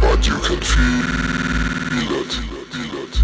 but you can feel it, feel it, feel it,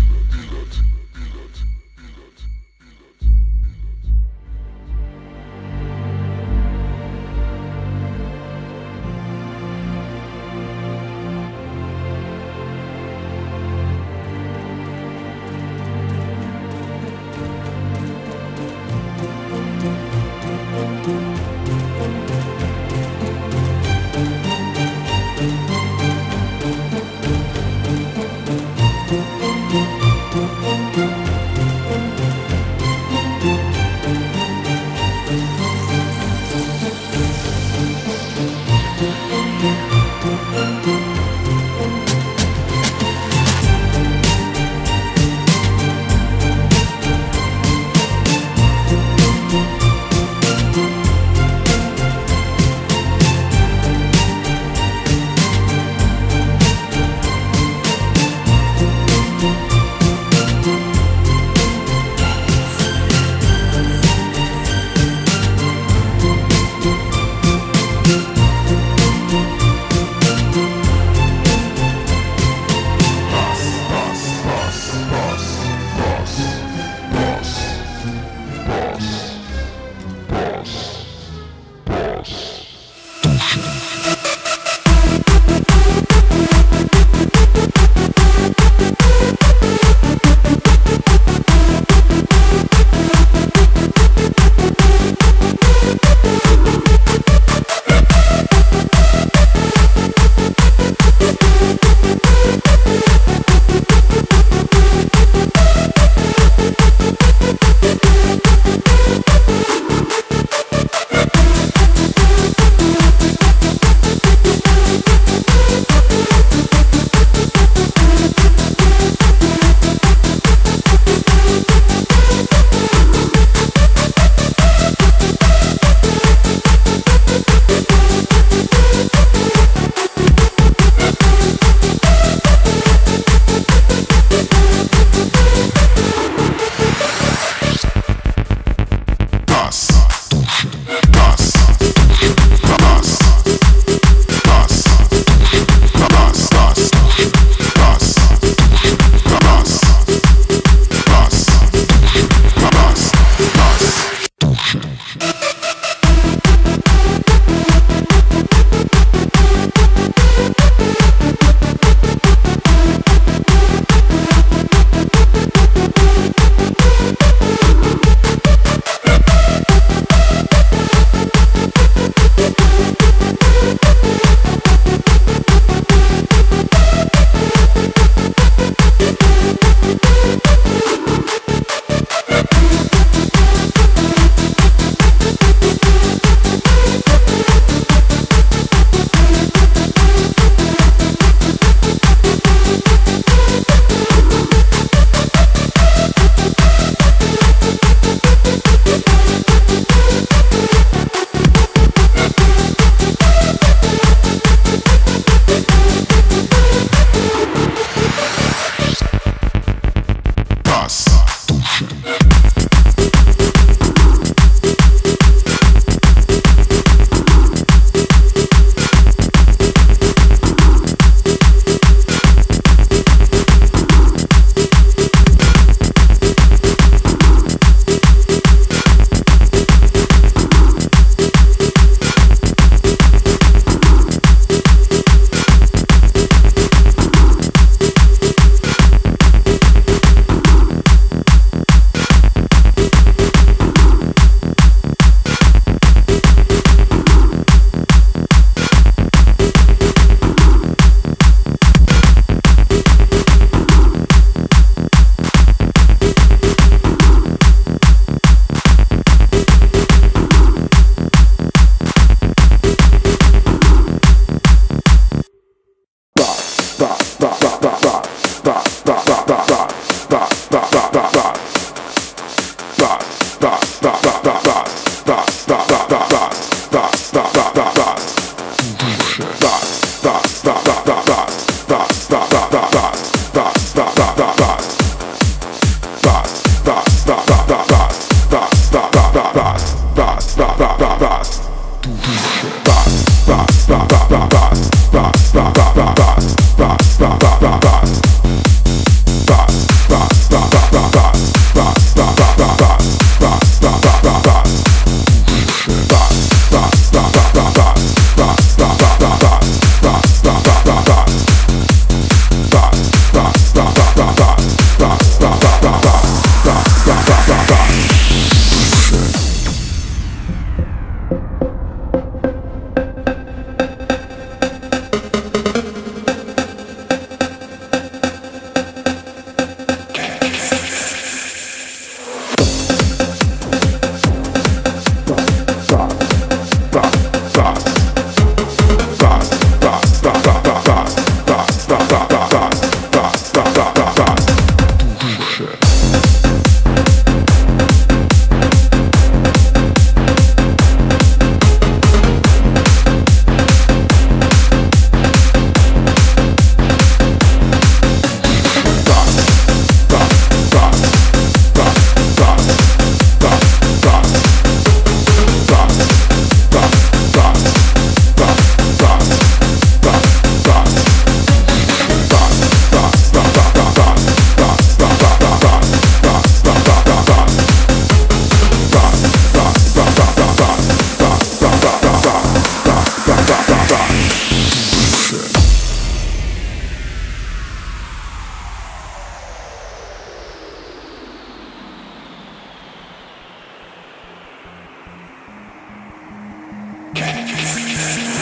ba ba ba ba ba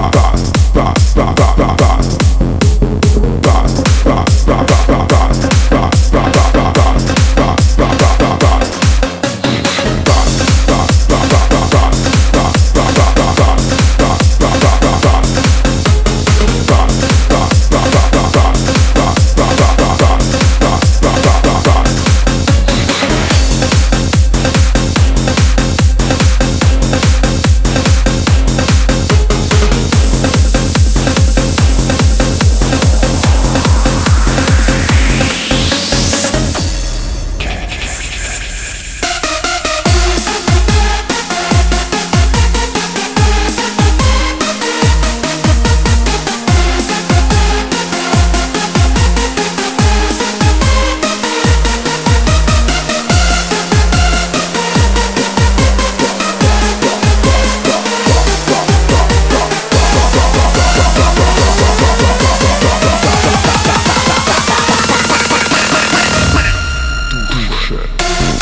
boss. shit.